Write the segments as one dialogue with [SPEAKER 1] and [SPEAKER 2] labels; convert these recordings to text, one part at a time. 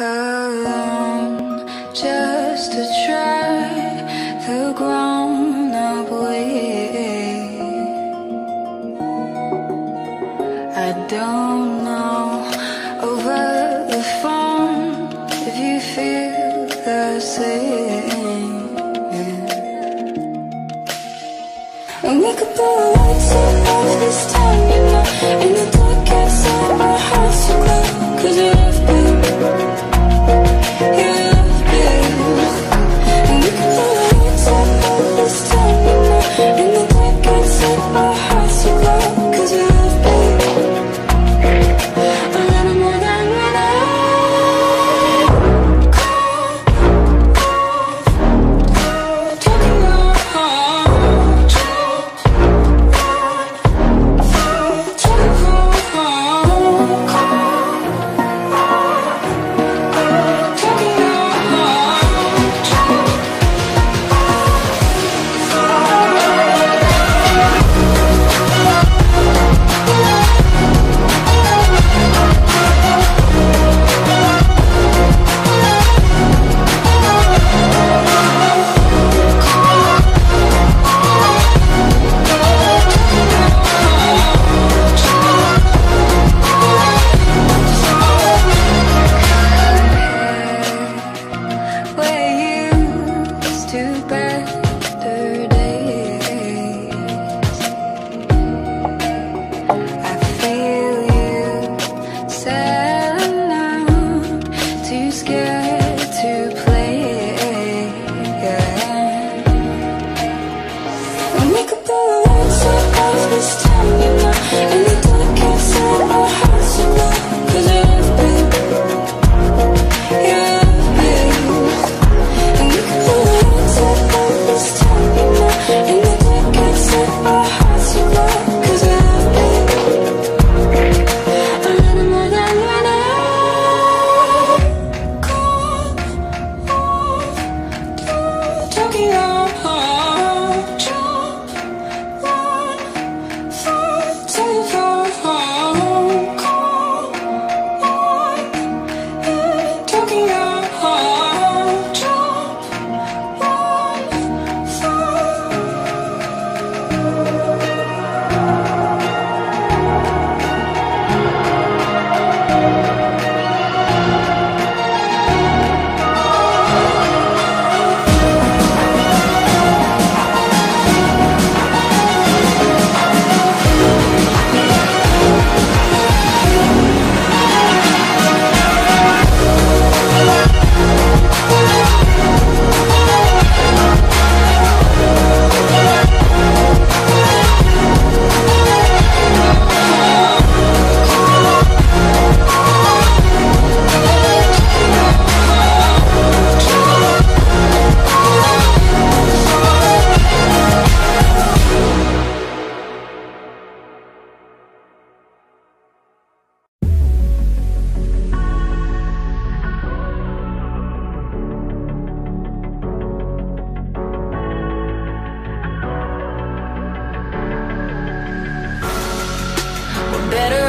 [SPEAKER 1] alone just to try the grown up way. I don't know over the phone if you feel the same. And we could blow the lights out this town, you know, and the dark outside our hearts so glow. Cause you love to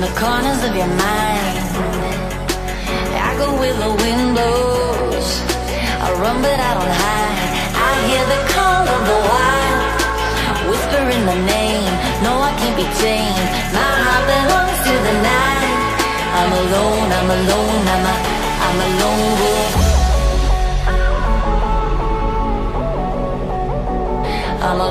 [SPEAKER 2] the corners of your mind. I go where the wind blows. I run, but I don't hide. I hear the call of the wild, whispering the name. No, I can't be tamed. My heart belongs to the night. I'm alone. I'm alone. I'm a. I'm a lone wolf. I'm a